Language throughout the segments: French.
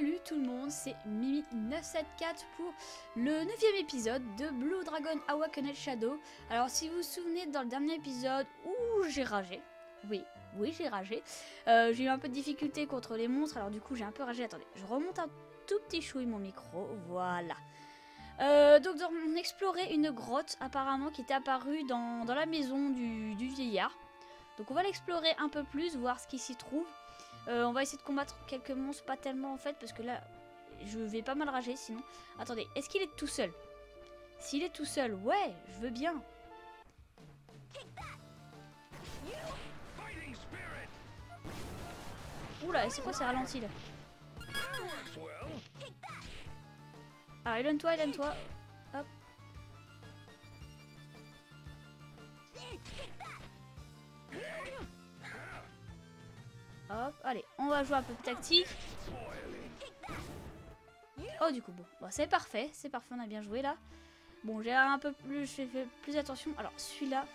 Salut tout le monde, c'est Mimi974 pour le 9 épisode de Blue Dragon Awakened Shadow. Alors si vous vous souvenez dans le dernier épisode où j'ai ragé, oui, oui j'ai ragé, euh, j'ai eu un peu de difficulté contre les monstres, alors du coup j'ai un peu ragé. Attendez, je remonte un tout petit chouille mon micro, voilà. Euh, donc on explorait une grotte apparemment qui était apparue dans, la maison du, du vieillard. Donc on va l'explorer un peu plus, voir ce qui s'y trouve. Euh, on va essayer de combattre quelques monstres, pas tellement en fait, parce que là, je vais pas mal rager sinon. Attendez, est-ce qu'il est tout seul? S'il est tout seul, ouais, je veux bien. Oula, c'est quoi ces ralentis là? Ah, éloigne-toi, éloigne-toi. Hop. Hop, allez, on va jouer un peu de tactique. Oh, du coup, bon, bon c'est parfait, c'est parfait, on a bien joué là. Bon, j'ai un peu plus, je fais plus attention. Alors, celui-là,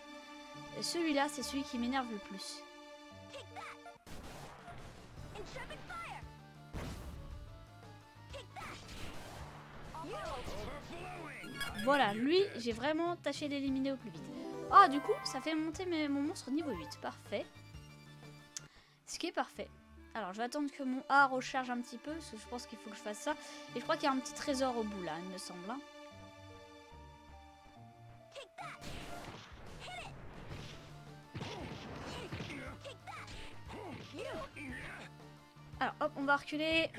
celui-là, c'est celui qui m'énerve le plus. Voilà, lui, j'ai vraiment tâché d'éliminer au plus vite. Ah, du coup, ça fait monter mon monstre niveau 8. Parfait. Ce qui est parfait. Alors, je vais attendre que mon A recharge un petit peu, parce que je pense qu'il faut que je fasse ça. Et je crois qu'il y a un petit trésor au bout, là, il me semble. Hein. Alors, hop, on va reculer.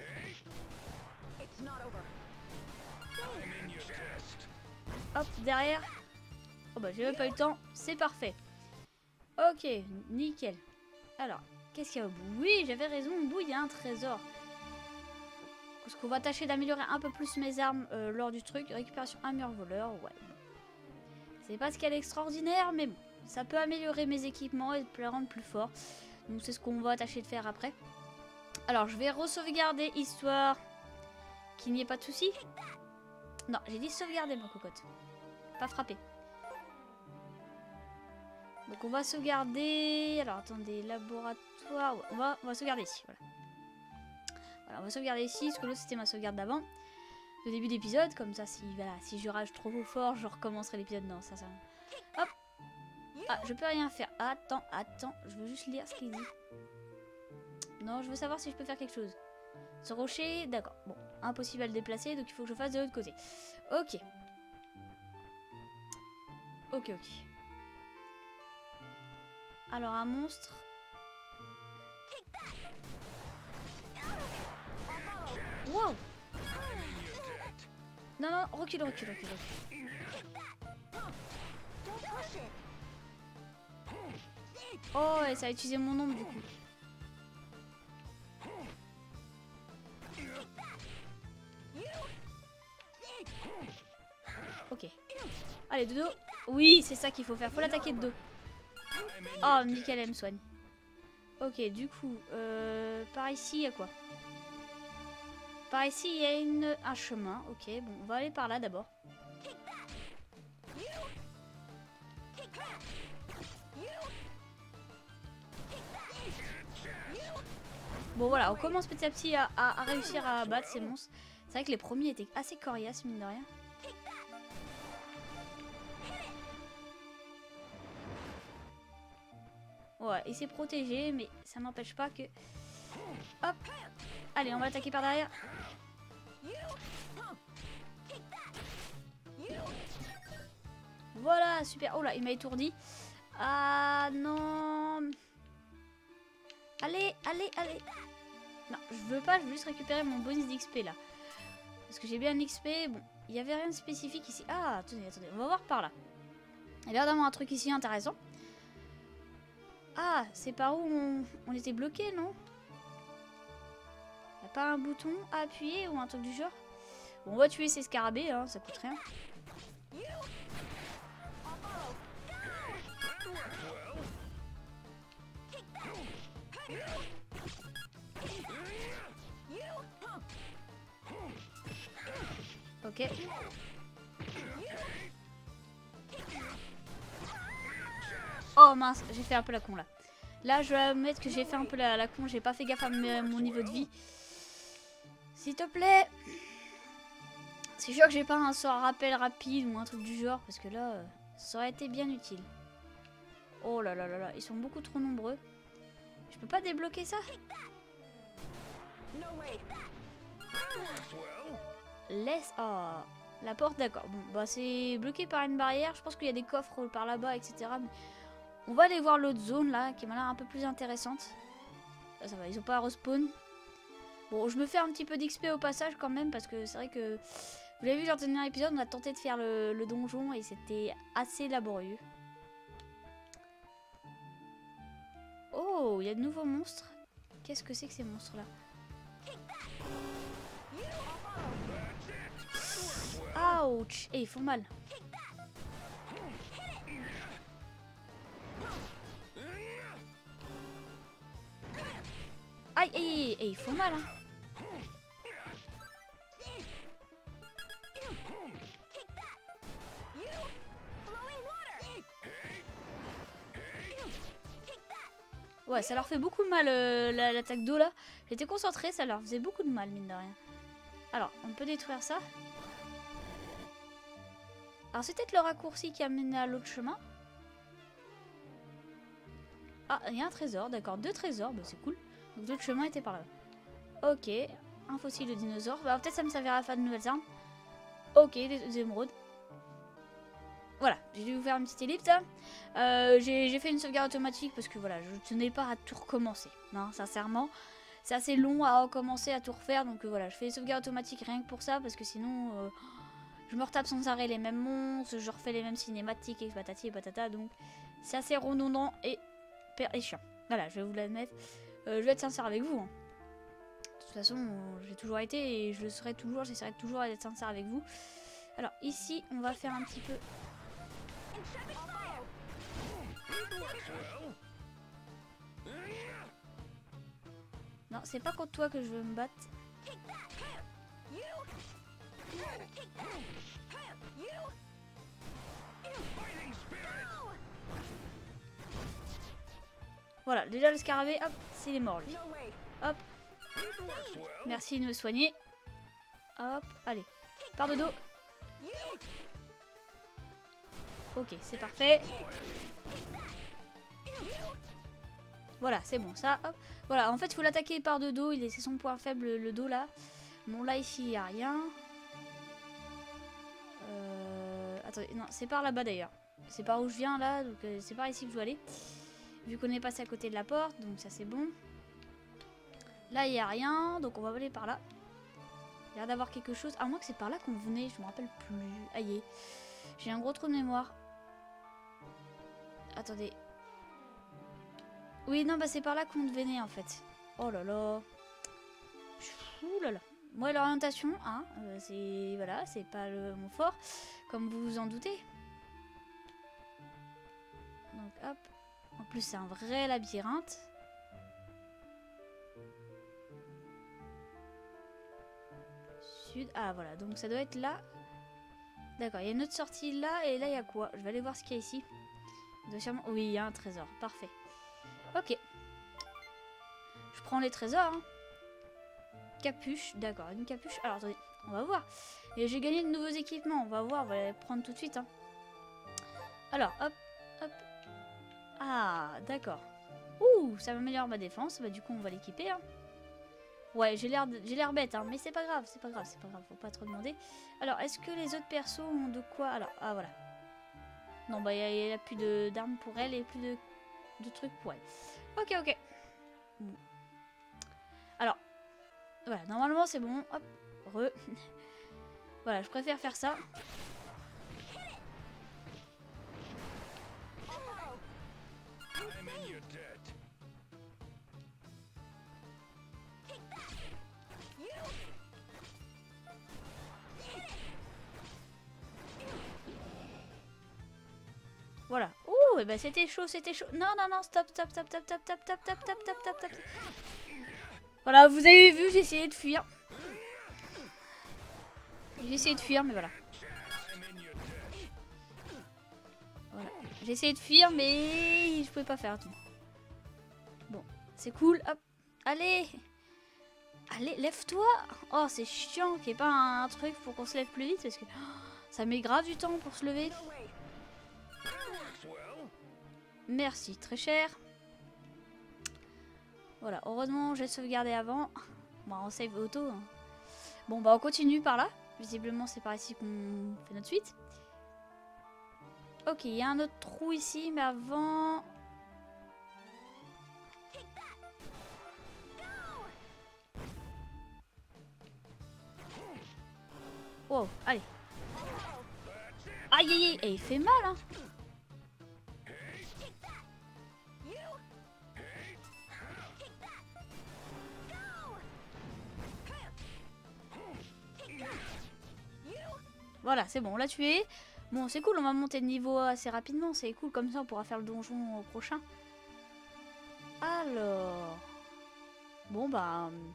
Hop, derrière. Oh bah, j'ai même pas eu le temps. C'est parfait. Ok, nickel. Alors, Qu'est-ce qu'il y a au bout Oui, j'avais raison, au bout il y a un trésor. Parce qu'on va tâcher d'améliorer un peu plus mes armes euh, lors du truc? Récupération un mur voleur, ouais. C'est pas ce qu'elle est extraordinaire, mais bon. Ça peut améliorer mes équipements et les rendre plus forts. Donc c'est ce qu'on va tâcher de faire après. Alors je vais re-sauvegarder histoire qu'il n'y ait pas de soucis. Non, j'ai dit sauvegarder ma cocotte. Pas frapper. Donc on va sauvegarder. Alors attendez, laboratoire. on, va, on va sauvegarder ici. Voilà. on va sauvegarder ici. Parce que l'autre c'était ma sauvegarde d'avant. Le début d'épisode. Comme ça, si, voilà, si je rage trop fort, je recommencerai l'épisode. Non, ça, ça. Hop Ah, je peux rien faire. Attends, attends. Je veux juste lire ce qu'il dit. Non, je veux savoir si je peux faire quelque chose. Ce rocher, d'accord. Bon, impossible à le déplacer, donc il faut que je fasse de l'autre côté. Ok. Ok, ok. Alors un monstre. Wow Non, non, recule, recule, recule. Oh, et ça a utilisé mon nombre du coup. Ok. Allez, de dos. Oui, c'est ça qu'il faut faire. Faut l'attaquer de dos. Oh, nickel, elle me soigne. Ok, du coup, euh, par ici, il y a quoi? Par ici, il y a une, un chemin. Ok, bon, on va aller par là d'abord. Bon voilà, on commence petit à petit à, à réussir à battre ces monstres. C'est vrai que les premiers étaient assez coriaces, mine de rien. Ouais, il s'est protégé, mais ça n'empêche pas que... Hop Allez, on va attaquer par derrière. Voilà, super. Oh là, il m'a étourdi. Ah non Allez, allez, allez Non, je veux pas, je veux juste récupérer mon bonus d'XP là. Parce que j'ai bien un XP. Bon, il n'y avait rien de spécifique ici. Ah, attendez, attendez, on va voir par là. Il y a l'air d'avoir un truc ici intéressant. Ah, c'est par où on, était bloqué, non? Y'a pas un bouton à appuyer ou un truc du genre? Bon, On va tuer ces scarabées, hein, ça coûte rien. Ok. Oh mince, j'ai fait un peu la con là. Là, je vais admettre que j'ai fait un peu la, con. J'ai pas fait gaffe à mon niveau de vie. S'il te plaît. C'est sûr que j'ai pas un sort rappel rapide ou un truc du genre, parce que là, euh, ça aurait été bien utile. Oh là là là là, ils sont beaucoup trop nombreux. Je peux pas débloquer ça? Laisse... Oh, la porte, d'accord. Bon, bah c'est bloqué par une barrière. Je pense qu'il y a des coffres par là-bas, etc. Mais on va aller voir l'autre zone, là, qui m'a l'air un peu plus intéressante. Ça va, ils ont pas à respawn. Bon, je me fais un petit peu d'XP au passage quand même, parce que c'est vrai que... Vous l'avez vu dans le dernier épisode, on a tenté de faire le, le donjon et c'était assez laborieux. Oh, il y a de nouveaux monstres. Qu'est-ce que c'est que ces monstres-là? Ouch Et ils font mal. Aïe, aïe, aïe, et ils font mal, hein. Ouais, ça leur fait beaucoup de mal euh, l'attaque d'eau là. J'étais concentré, ça leur faisait beaucoup de mal, mine de rien. Alors, on peut détruire ça. Alors, c'est peut-être le raccourci qui a mené à l'autre chemin. Ah, il y a un trésor, d'accord. Deux trésors, bah, c'est cool. Donc, l'autre chemin était par là. Ok, un fossile de dinosaure. Bah, peut-être ça me servira à faire de nouvelles armes. Ok, des émeraudes. Voilà, j'ai dû vous faire une petite ellipse. Euh, j'ai fait une sauvegarde automatique parce que voilà, je tenais pas à tout recommencer. Non, sincèrement, c'est assez long à recommencer, à tout refaire. Donc euh, voilà, je fais une sauvegarde automatique rien que pour ça parce que sinon, euh, je me retape sans arrêt les mêmes monstres, je refais les mêmes cinématiques et patati et patata. Donc c'est assez redondant et chiant. Voilà, je vais vous l'admettre. Je vais être sincère avec vous. Hein. De toute façon, j'ai toujours été et je le serai toujours. J'essaierai toujours d'être sincère avec vous. Alors ici, on va faire un petit peu non, c'est pas contre toi que je veux me battre. Voilà, déjà le scarabée, hop, c'est mort lui. Hop. Merci de me soigner. Hop, allez. Par de dos. Ok, c'est parfait. Voilà, c'est bon, ça, hop. Voilà, en fait, il faut l'attaquer par de dos. C'est son point faible, le dos, là. Bon, là, ici, il n'y a rien. Euh... Attendez, non, c'est par là-bas, d'ailleurs. C'est par où je viens, là. Donc, euh, c'est par ici que je dois aller. Vu qu'on est passé à côté de la porte, donc ça, c'est bon. Là, il n'y a rien. Donc, on va aller par là. Il y a d'avoir quelque chose. À moins que c'est par là qu'on venait, je me rappelle plus. Aïe. J'ai un gros trou de mémoire. Attendez. Oui, non, bah c'est par là qu'on venait en fait. Oh là là. Ouh là là. Moi, l'orientation, hein, euh, c'est voilà, c'est pas le, mon fort, comme vous vous en doutez. Donc hop. En plus, c'est un vrai labyrinthe. Sud. Ah voilà, donc ça doit être là. D'accord, il y a une autre sortie là, et là il y a quoi? Je vais aller voir ce qu'il y a ici. Oui, il y a un trésor. Parfait. Ok. Je prends les trésors. Hein. Capuche. D'accord, une capuche. Alors, attendez. On va voir. Et j'ai gagné de nouveaux équipements. On va voir. On va les prendre tout de suite. Hein. Alors, hop. Ah, d'accord. Ouh, ça m'améliore ma défense. Bah, du coup, on va l'équiper. Hein. Ouais, j'ai l'air bête, hein, mais c'est pas grave, c'est pas grave, c'est pas grave, faut pas trop demander. Alors, est-ce que les autres persos ont de quoi Alors, ah voilà, non, bah, il n'y a, plus d'armes pour elle et plus de, de, trucs pour elle. Ok, ok. Alors, voilà, normalement c'est bon. Hop, re. voilà, je préfère faire ça. Voilà. Ouh, et ben c'était chaud, c'était chaud. Non, non, non, stop, stop, stop, stop, stop, stop, stop, stop, stop, stop, stop, stop. Voilà, vous avez vu, j'ai essayé de fuir. J'ai essayé de fuir, mais voilà. Voilà. J'ai essayé de fuir, mais je pouvais pas faire tout. Bon, c'est cool. Hop. Allez. allez, lève-toi Oh, c'est chiant qu'il n'y ait pas un truc pour qu'on se lève plus vite parce que oh, ça met grave du temps pour se lever. Merci, très cher. Voilà, heureusement j'ai sauvegardé avant. Bon, on save auto. hein. Bon, bah on continue par là. Visiblement, c'est par ici qu'on fait notre suite. Ok, il y a un autre trou ici, mais avant... Wow, allez. Aïe, aïe, aïe, et il fait mal, hein. Voilà, c'est bon, on l'a tué. Bon, c'est cool, on va monter de niveau assez rapidement. C'est cool, comme ça on pourra faire le donjon au prochain. Alors... Bon, bah... hum,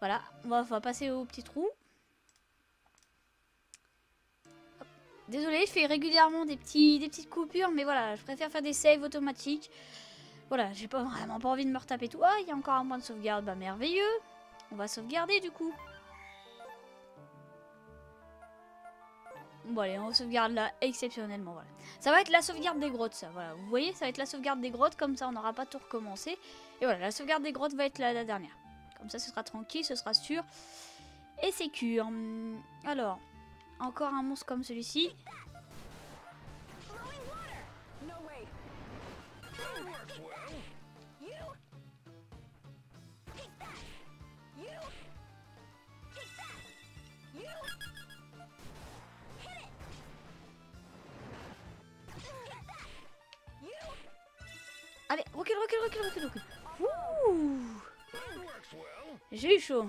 Voilà, on va, passer au petit trou. Désolé, je fais régulièrement des petites coupures, mais voilà, je préfère faire des saves automatiques. Voilà, j'ai pas vraiment pas envie de me retaper tout. Ah, il y a encore un point de sauvegarde, bah merveilleux. On va sauvegarder du coup. Bon allez, on sauvegarde là exceptionnellement, voilà. Ça va être la sauvegarde des grottes, ça, voilà. Vous voyez, ça va être la sauvegarde des grottes, comme ça on n'aura pas tout recommencé. Et voilà, la sauvegarde des grottes va être la, dernière. Comme ça, ce sera tranquille, ce sera sûr. Et c'est cure. Hum, Alors, encore un monstre comme celui-ci. Allez, recule, recule, recule, recule, recule. J'ai eu chaud.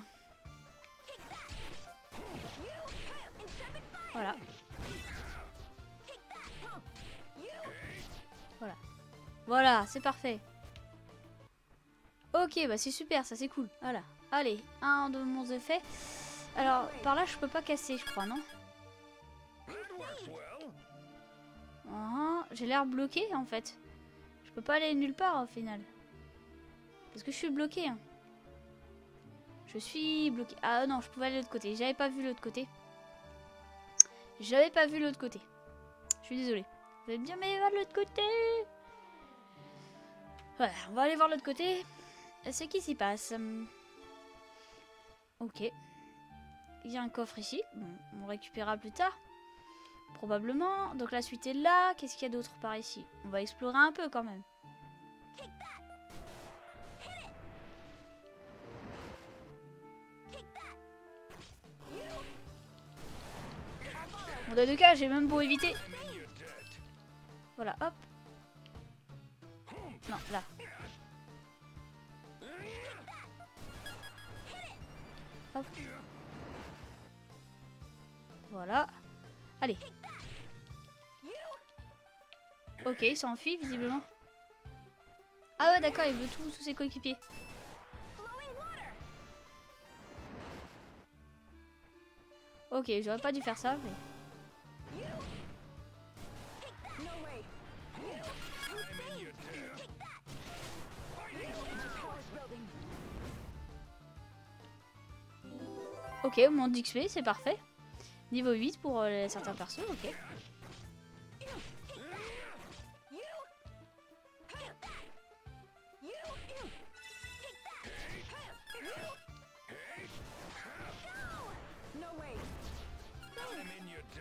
Voilà. Voilà. Voilà, c'est parfait. Ok, bah c'est super, ça c'est cool. Voilà. Allez, un de mon effet. Alors, par là, je peux pas casser, je crois, non? Ah, J'ai l'air bloqué, en fait. Peux pas aller nulle part, au final. Parce que je suis bloqué. hein. Je suis bloqué. Ah non, je pouvais aller de l'autre côté. J'avais pas vu l'autre côté. J'avais pas vu l'autre côté. Je suis désolée. Vous allez me dire, mais va de l'autre côté Voilà, on va aller voir l'autre côté. Ce qui s'y passe? Ok. Il y a un coffre ici. Bon, on récupérera plus tard. Probablement. Donc la suite est là. Qu'est-ce qu'il y a d'autre par ici? On va explorer un peu quand même. Bon, dans deux cas, j'ai même beau éviter. Voilà, hop. Non, là. Hop. Voilà. Allez. Ok, il s'enfuit visiblement. Ah ouais, d'accord, il veut tout sous ses coéquipiers. Ok, j'aurais pas dû faire ça, mais... Ok, au monde d'XP, c'est parfait. Niveau 8 pour euh, certains persos, ok.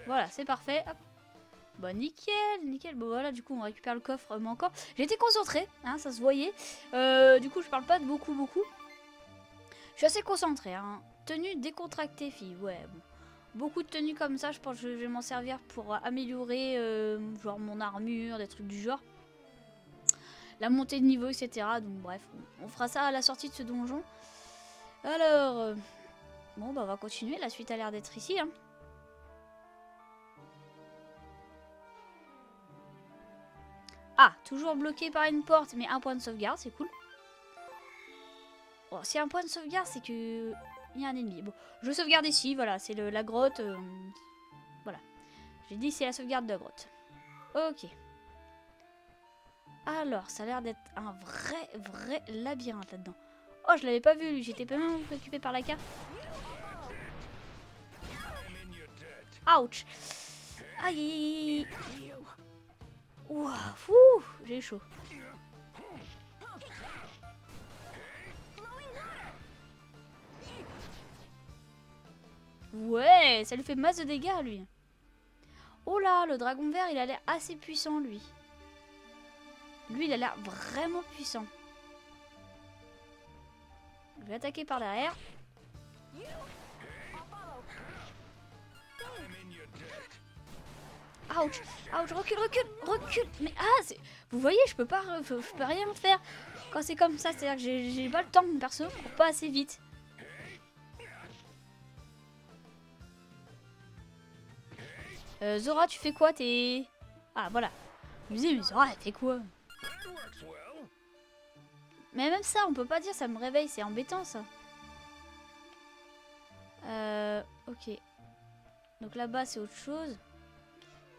Voilà, c'est parfait. Bon, nickel, nickel. Bon, voilà, du coup, on récupère le coffre euh, encore. J'étais concentré, hein, ça se voyait. Euh, du coup, je parle pas de beaucoup, beaucoup. Je suis assez concentré, hein. Tenue décontractée, fille, ouais, bon. Beaucoup de tenues comme ça, je pense que je vais m'en servir pour améliorer, euh, genre, mon armure, des trucs du genre. La montée de niveau, etc. Donc, bref, on fera ça à la sortie de ce donjon. Alors, bon, bah, on va continuer. La suite a l'air d'être ici, hein. Ah, toujours bloqué par une porte, mais un point de sauvegarde, c'est cool. Bon, si un point de sauvegarde, c'est que il y a un ennemi. Bon, je sauvegarde ici, voilà, c'est la grotte. euh, voilà. J'ai dit c'est la sauvegarde de la grotte. Ok. Alors, ça a l'air d'être un vrai, vrai labyrinthe là-dedans. Oh je l'avais pas vu, lui. J'étais pas même occupé par la carte. Ouch. Aïe. Ouah, fou, j'ai chaud. Ouais, ça lui fait masse de dégâts, lui. Oh là, le dragon vert, il a l'air assez puissant, lui. Lui, il a l'air vraiment puissant. Je vais attaquer par derrière. Ouch, ouch, recule, recule, recule. Mais ah, vous voyez, je peux pas, je peux rien faire quand c'est comme ça. C'est-à-dire que j'ai pas le temps, perso, pour pas assez vite. Euh, Zora, tu fais quoi T'es... Ah, voilà. Je mais Zora, elle fait quoi? Mais même ça, on peut pas dire, ça me réveille, c'est embêtant, ça. Euh, ok. Donc là-bas, c'est autre chose.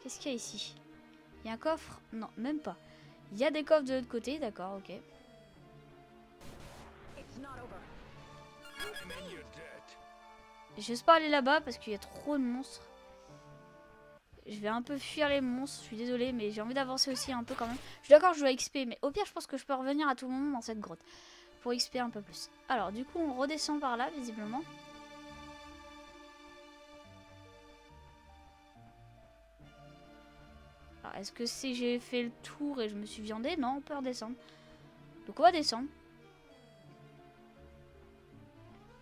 Qu'est-ce qu'il y a ici? Il y a un coffre? Non, même pas. Il y a des coffres de l'autre côté, d'accord, ok. Pas aller là-bas parce qu'il y a trop de monstres. Je vais un peu fuir les monstres, je suis désolée, mais j'ai envie d'avancer aussi un peu quand même. Je suis d'accord, je dois XP, mais au pire, je pense que je peux revenir à tout moment dans cette grotte. Pour XP un peu plus. Alors, du coup, on redescend par là, visiblement. Est-ce que si j'ai fait le tour et je me suis viandé? Non, on peut redescendre. Donc, on va descendre.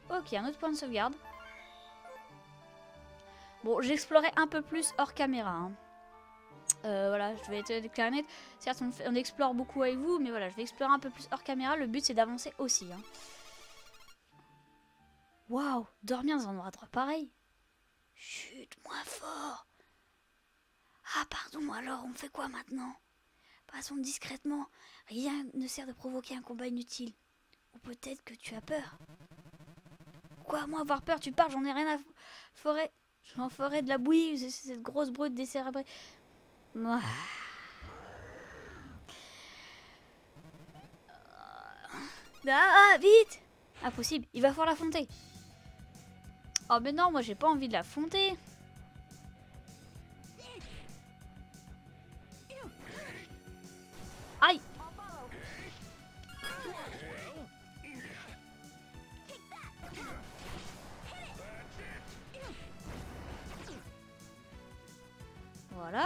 Ok, un autre point de sauvegarde. Bon, j'explorais un peu plus hors caméra. Hein. Euh, voilà, je vais être clair net. Certes, on, explore beaucoup avec vous, mais voilà, je vais explorer un peu plus hors caméra. Le but, c'est d'avancer aussi. Hein. Waouh, dormir dans un endroit pareil? Chut, moins fort. Ah, pardon, alors on fait quoi maintenant? Passons discrètement. Rien ne sert de provoquer un combat inutile. Ou peut-être que tu as peur. Quoi, moi avoir peur Tu pars, j'en ai rien à forêt. J'en ferai de la bouillie, cette grosse brute décérébrée. Ah. ah, vite Impossible, il va falloir la fonter. Oh mais non, moi j'ai pas envie de la fonter.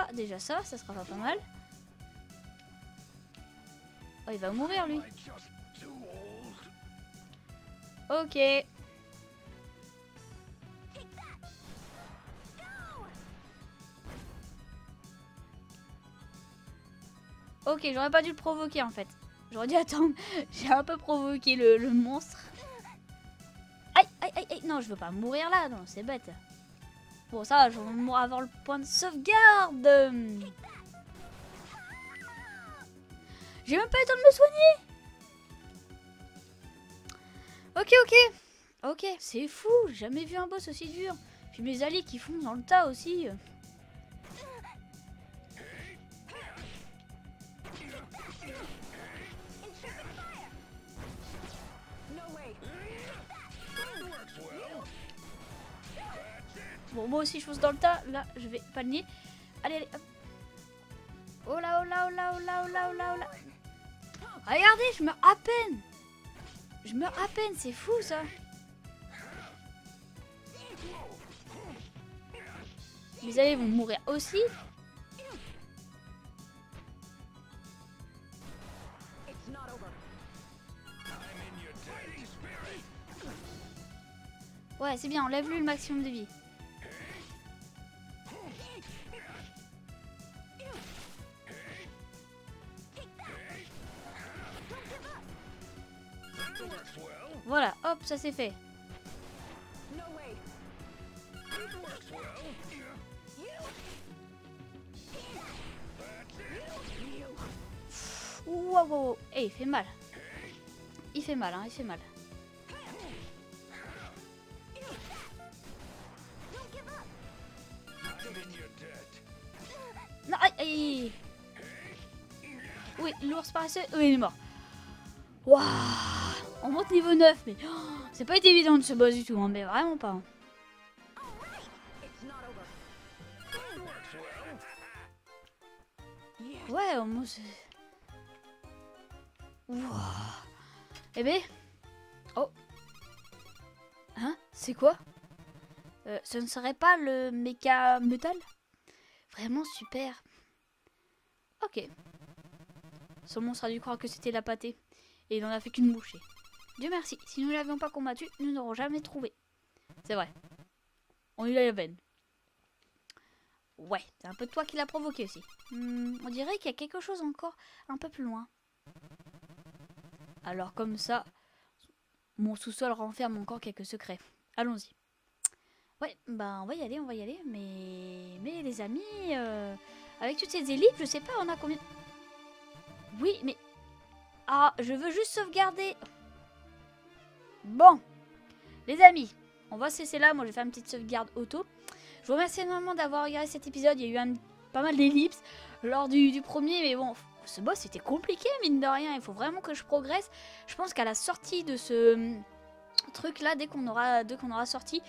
Voilà, déjà ça, ça sera pas mal. Oh, il va mourir lui. Ok. Ok, j'aurais pas dû le provoquer en fait. J'aurais dû attendre. J'ai un peu provoqué le, le monstre. Aïe, aïe, aïe, aïe. Non, je veux pas mourir là. Non, c'est bête. Bon, ça, je vais avoir le point de sauvegarde. J'ai même pas eu le temps de me soigner. Ok, ok. Ok, c'est fou. J'ai jamais vu un boss aussi dur. Puis mes alliés qui font dans le tas aussi. Bon, moi aussi, je fonce dans le tas. Là, je vais pas le nier. Allez, allez. Oh là, oh là, oh là, oh là, oh là, oh là, oh là. Regardez, je meurs à peine. Je meurs à peine, c'est fou ça. Mes alliés vont mourir aussi. Ouais, c'est bien, on lève lui le maximum de vie. Ça c'est fait. Wow, wow, wow. Eh, il fait mal. Il fait mal, hein, il fait mal. Non. Oui, l'ours paresseux. Oui, il est mort. Waouh on monte niveau 9, mais oh, c'est pas évident de ce boss du tout, hein, mais vraiment pas. hein. Ouais, moins c'est... Ouah. Eh ben... Oh. Hein C'est quoi? Euh, Ce ne serait pas le méca metal? Vraiment super. Ok. Son monstre a dû croire que c'était la pâtée. Et il n'en a fait qu'une bouchée. Dieu merci, si nous ne l'avions pas combattu, nous n'aurons jamais trouvé. C'est vrai. On lui la veine. Ouais, c'est un peu toi qui l'a provoqué aussi. Hmm, on dirait qu'il y a quelque chose encore un peu plus loin. Alors comme ça, mon sous-sol renferme encore quelques secrets. Allons-y. Ouais, bah on va y aller, on va y aller. Mais, mais les amis, euh, avec toutes ces élites, je sais pas, on a combien... Oui, mais... Ah, je veux juste sauvegarder. Bon, les amis, on va cesser là. Moi, je vais faire une petite sauvegarde auto. Je vous remercie énormément d'avoir regardé cet épisode. Il y a eu pas mal d'ellipses lors du, premier, mais bon, ce boss était compliqué, mine de rien. Il faut vraiment que je progresse. Je pense qu'à la sortie de ce hum, truc là, dès qu'on aura, dès aura sorti,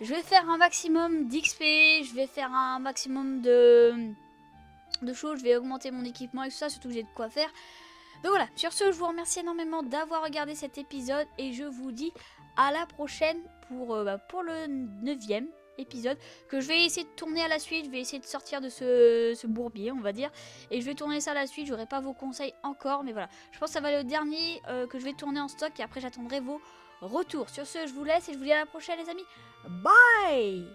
je vais faire un maximum d'XP. Je vais faire un maximum de, de choses. Je vais augmenter mon équipement et tout ça, surtout que j'ai de quoi faire. Donc voilà, sur ce, je vous remercie énormément d'avoir regardé cet épisode et je vous dis à la prochaine pour, euh, bah, le neuvième épisode que je vais essayer de tourner à la suite. Je vais essayer de sortir de ce, bourbier, on va dire. Et je vais tourner ça à la suite. J'aurai pas vos conseils encore, mais voilà. Je pense que ça va être le dernier euh, que je vais tourner en stock et après j'attendrai vos retours. Sur ce, je vous laisse et je vous dis à la prochaine, les amis. Bye